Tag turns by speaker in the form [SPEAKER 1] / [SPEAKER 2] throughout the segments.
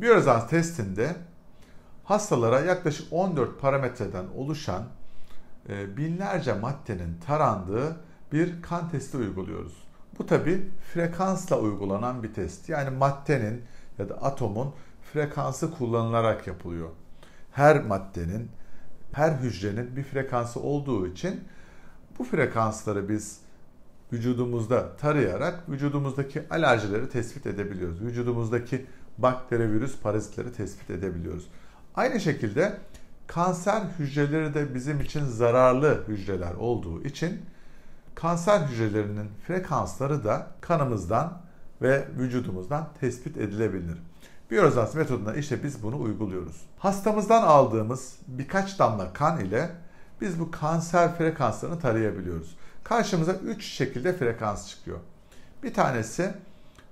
[SPEAKER 1] Biyorezans testinde hastalara yaklaşık 14 parametreden oluşan e, binlerce maddenin tarandığı bir kan testi uyguluyoruz. Bu tabi frekansla uygulanan bir test. Yani maddenin ya da atomun frekansı kullanılarak yapılıyor. Her maddenin, her hücrenin bir frekansı olduğu için bu frekansları biz vücudumuzda tarayarak vücudumuzdaki alerjileri tespit edebiliyoruz. Vücudumuzdaki bakteri, virüs, parazitleri tespit edebiliyoruz. Aynı şekilde kanser hücreleri de bizim için zararlı hücreler olduğu için kanser hücrelerinin frekansları da kanımızdan ve vücudumuzdan tespit edilebilir. Biyorezans metodunda işte biz bunu uyguluyoruz. Hastamızdan aldığımız birkaç damla kan ile biz bu kanser frekanslarını tarayabiliyoruz. Karşımıza 3 şekilde frekans çıkıyor. Bir tanesi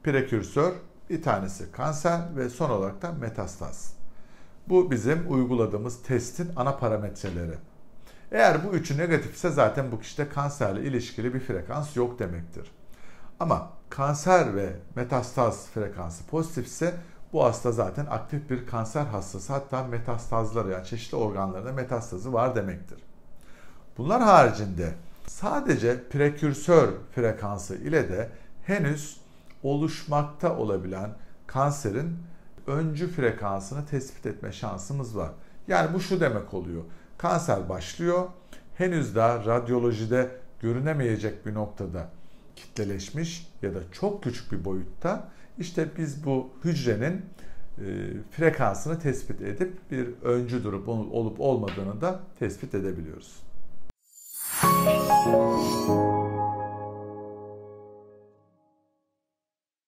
[SPEAKER 1] prekürsör, bir tanesi kanser ve son olarak da metastaz. Bu bizim uyguladığımız testin ana parametreleri. Eğer bu üçü negatifse zaten bu kişide kanserle ilişkili bir frekans yok demektir. Ama kanser ve metastaz frekansı pozitifse bu hasta zaten aktif bir kanser hastası hatta metastazları yani çeşitli organlarında metastazı var demektir. Bunlar haricinde sadece prekürsör frekansı ile de henüz oluşmakta olabilen kanserin öncü frekansını tespit etme şansımız var. Yani bu şu demek oluyor. Kanser başlıyor. Henüz daha radyolojide görünemeyecek bir noktada kitleleşmiş ya da çok küçük bir boyutta işte biz bu hücrenin e, frekansını tespit edip bir öncü durup olup olmadığını da tespit edebiliyoruz.